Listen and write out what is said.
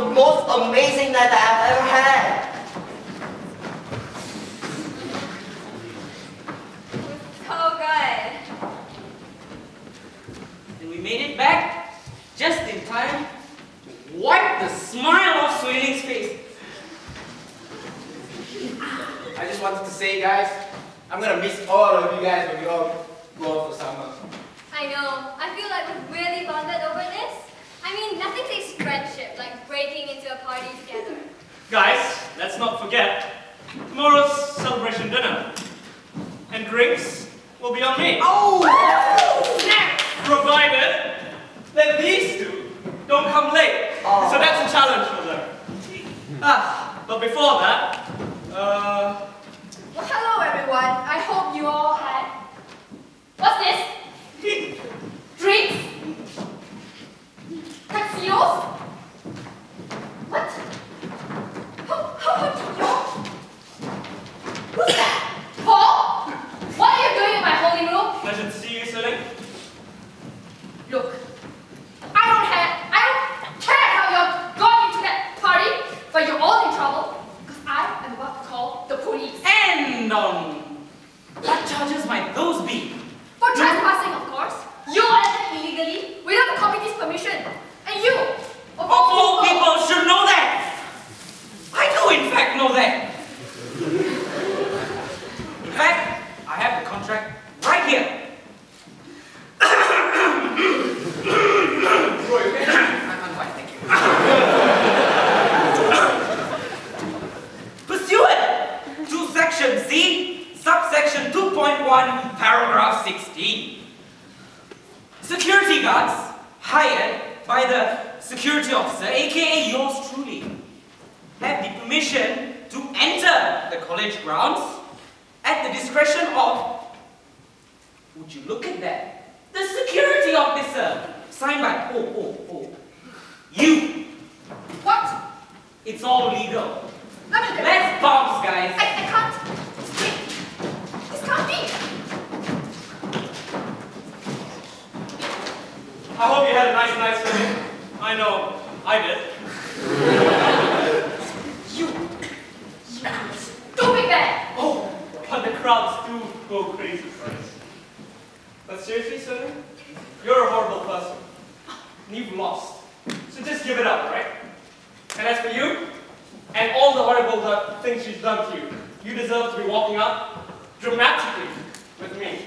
the most amazing night that I've ever had. Oh, so good. And we made it back just in time to wipe the smile off Suiling's face. I just wanted to say, guys, I'm gonna miss all of you guys when we all go off for summer. I know. I feel like we've really bonded over this. I mean, friendship like breaking into a party together. Guys, let's not forget tomorrow's celebration dinner. And drinks will be on me. Oh! Snacks! Provided that these two don't come late. Oh. So that's a challenge for them. Ah, but before that, uh, Well, hello everyone. I hope you all had. What's this? Drinks? What? How, how, how did you? Who's that? Paul? What are you doing in my holy room? pleasure to see you, Suiling. Look, I don't have, I don't care how you're going into that party, but you're all in trouble because I am about to call the police. And um, what charges might those be? For trespassing, of course. You entered illegally without the committee's permission. And you, of Of all people should know that! I do in fact know that! In fact, I have the contract right here. I'm I'm fine. Pursuant to section C, subsection 2.1, paragraph 16. Security guards hired by the security officer, aka yours truly, have the permission to enter the college grounds at the discretion of, would you look at that, the security officer, signed by, oh, oh, oh, you. What? It's all legal. Let me look at Let's bounce, guys. I, I can't. Wait. This can't be. I hope you had a nice night swimming. I know, I did. You. You stupid man. Oh, but the crowds do go crazy for us. But seriously, Suiling, you're a horrible person. And you've lost. So just give it up, right? And as for you, and all the horrible things she's done to you, you deserve to be walking out dramatically with me.